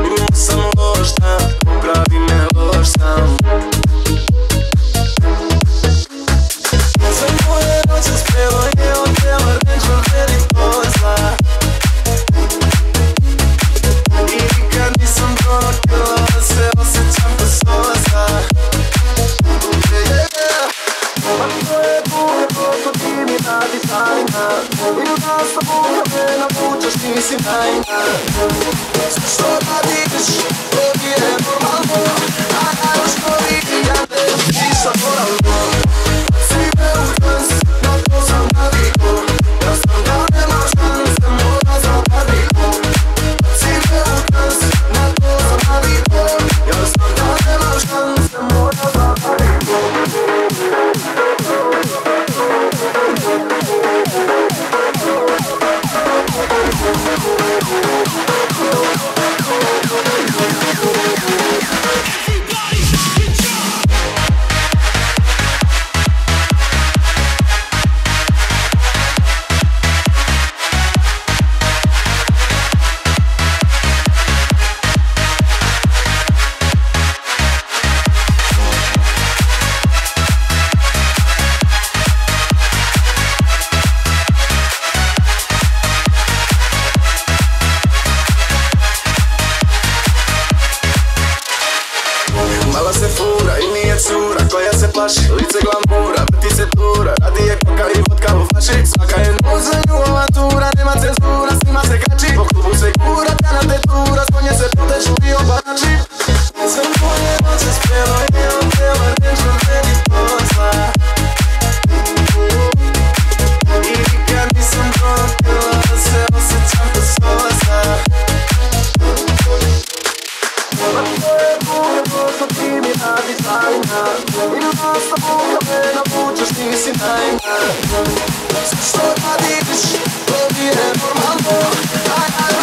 Мне со мной нужна designer Impossible, I'm in a future, she's in nine So sure that Zobacz, lice glamura тайна И нас с тобой кафе научишь неси тайна Все, что ты видишь, то не нормально Ай-ай